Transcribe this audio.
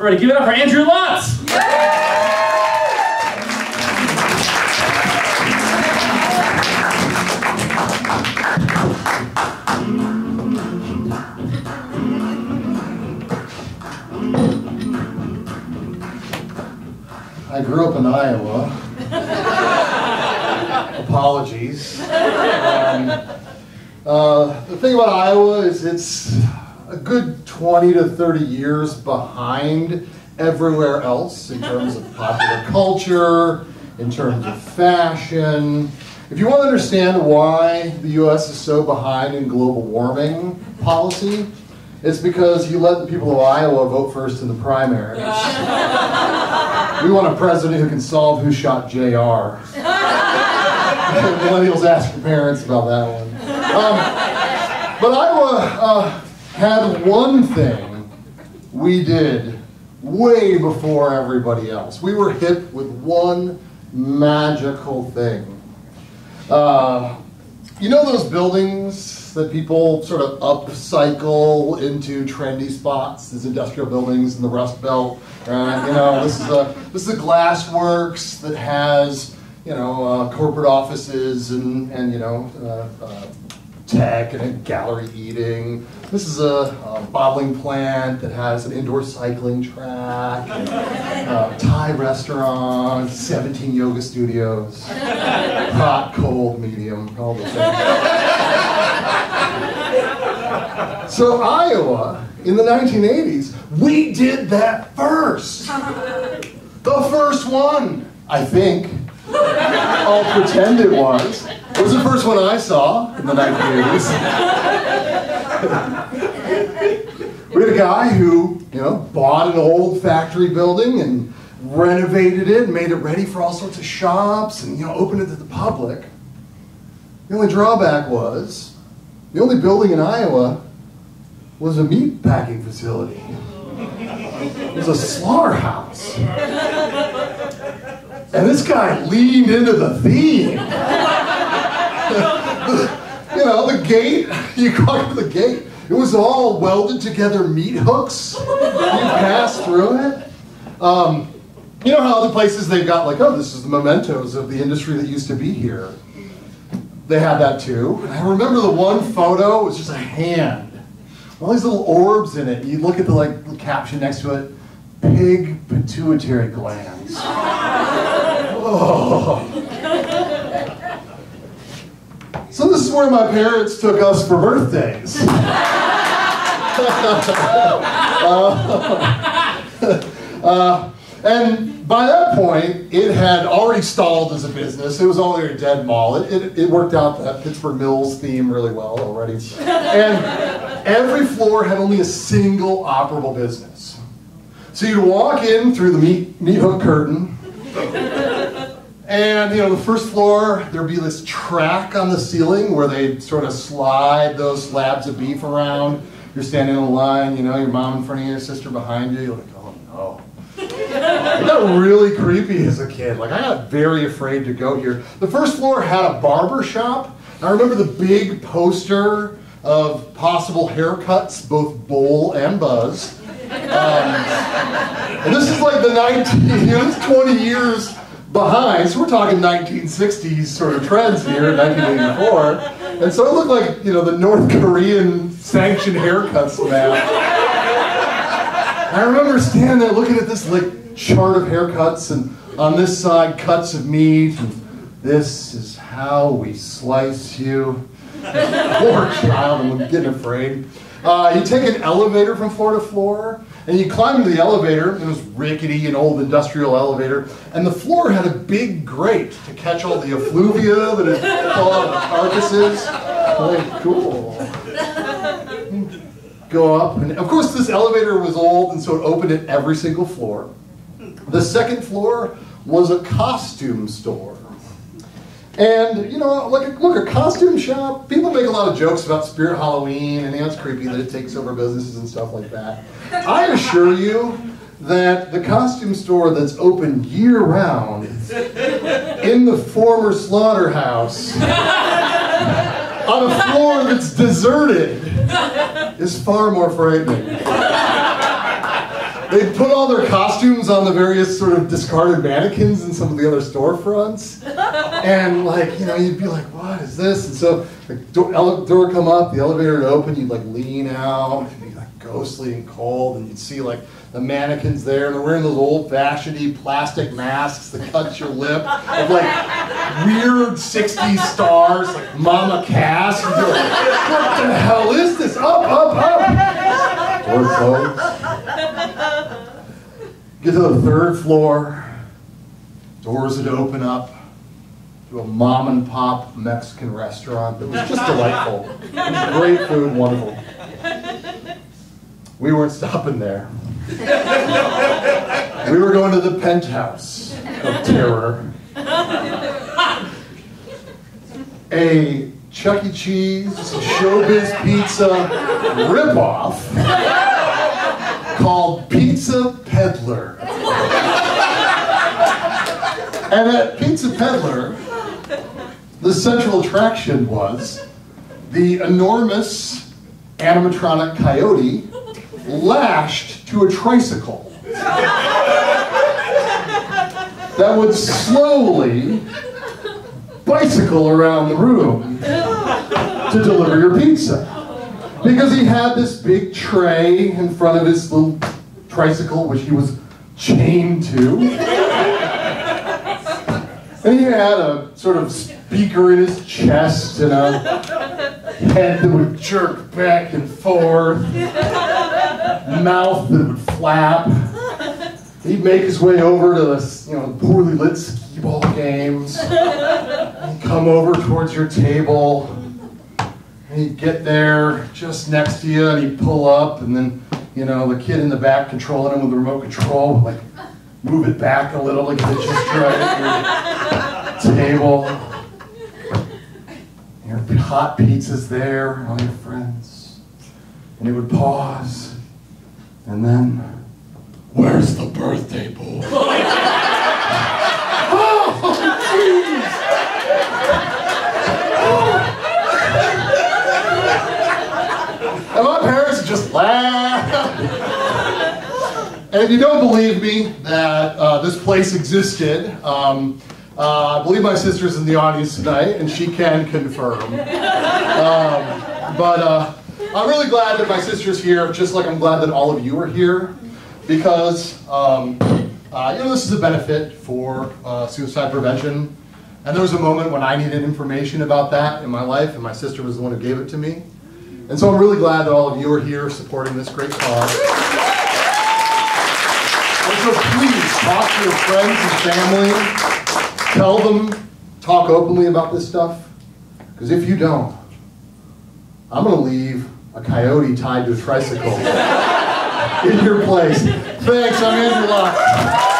All right, give it up for Andrew Lotz. I grew up in Iowa. Apologies. Um, uh, the thing about Iowa is it's a good 20 to 30 years behind everywhere else in terms of popular culture, in terms of fashion. If you want to understand why the US is so behind in global warming policy, it's because you let the people of Iowa vote first in the primaries. we want a president who can solve who shot JR. Millennials ask your parents about that one. Um, but Iowa uh, had one thing we did way before everybody else. We were hit with one magical thing. Uh, you know those buildings that people sort of upcycle into trendy spots, these industrial buildings in the Rust Belt? Right? You know, this is a this is a glassworks that has you know uh, corporate offices and and you know uh, uh, tech and a gallery eating. This is a, a, bottling plant that has an indoor cycling track, Thai restaurant, 17 yoga studios, hot, cold, medium, all those things. So Iowa, in the 1980s, we did that first. The first one, I think. I'll pretend it was. It was the first one I saw in the 1980s. we had a guy who, you know, bought an old factory building and renovated it and made it ready for all sorts of shops and, you know, opened it to the public. The only drawback was the only building in Iowa was a meat packing facility. It was a slaughterhouse. And this guy leaned into the theme. you know, the gate, you walk to the gate. It was all welded together meat hooks. You pass through it. Um, you know how other places they've got like, oh, this is the mementos of the industry that used to be here. They had that too. I remember the one photo, it was just a hand. All these little orbs in it. You look at the like the caption next to it, pig pituitary glands. Oh. So this is where my parents took us for birthdays. uh, uh, and by that point, it had already stalled as a business. It was only a dead mall. It, it, it worked out that Pittsburgh Mills theme really well already. And every floor had only a single operable business. So you'd walk in through the meat, meat hook curtain, and you know, the first floor, there'd be this track on the ceiling where they'd sort of slide those slabs of beef around. You're standing in a line, you know, your mom in front of you, your sister behind you. You're like, oh no. I got really creepy as a kid. Like I got very afraid to go here. The first floor had a barber shop. I remember the big poster of possible haircuts, both bowl and buzz. Um, and this is like the 19, you know, this 20 years behind. So we're talking 1960s sort of trends here, 1984. And so it looked like, you know, the North Korean sanctioned haircuts map. I remember standing there looking at this like chart of haircuts and on this side cuts of meat and this is how we slice you. Poor child, I'm getting afraid. Uh, you take an elevator from floor to floor, and you climb the elevator. It was rickety, an old industrial elevator, and the floor had a big grate to catch all the effluvia that had fallen out of the carcasses. Like, cool. Go up, and of course, this elevator was old, and so it opened at every single floor. The second floor was a costume store. And you know, like a, look, a costume shop. People make a lot of jokes about Spirit Halloween, and it's creepy that it takes over businesses and stuff like that. I assure you that the costume store that's open year round in the former slaughterhouse on a floor that's deserted is far more frightening. They put all their costumes on the various sort of discarded mannequins in some of the other storefronts. And like, you know, you'd be like, what is this? And so the door, ele- door come up, the elevator would open, you'd like lean out, it'd be like ghostly and cold, and you'd see like the mannequins there, and they're wearing those old fashioned plastic masks that cut your lip of like weird 60s stars like Mama Cass. And you're like, what the hell is this? Up, up, up. Door closed. Get to the third floor. Doors would open up to a mom and pop Mexican restaurant that was just delightful. Was great food, wonderful. We weren't stopping there. We were going to the penthouse of terror. A Chuck E. Cheese Showbiz Pizza ripoff called Pizza Peddler. And at Pizza Peddler, the central attraction was the enormous animatronic coyote lashed to a tricycle that would slowly bicycle around the room to deliver your pizza. Because he had this big tray in front of his little tricycle, which he was chained to. And he had a sort of speaker in his chest and a head that would jerk back and forth, mouth that would flap. He'd make his way over to the you know poorly lit skee ball games. He'd come over towards your table. And he'd get there just next to you and he'd pull up and then, you know, the kid in the back controlling him with the remote control like move it back a little like it's just right table. Your hot pizza's there, all your friends. And he would pause. And then, where's the birthday boy? And my parents just laughed. And if you don't believe me that uh, this place existed, um, uh, I believe my sister's in the audience tonight, and she can confirm. Um, but uh, I'm really glad that my sister's here, just like I'm glad that all of you are here, because um, uh, you know this is a benefit for uh, suicide prevention. And there was a moment when I needed information about that in my life, and my sister was the one who gave it to me. And so I'm really glad that all of you are here supporting this great cause. So please talk to your friends and family. Tell them, talk openly about this stuff. Because if you don't, I'm going to leave a coyote tied to a tricycle in your place. Thanks, I'm Andrew Lotz.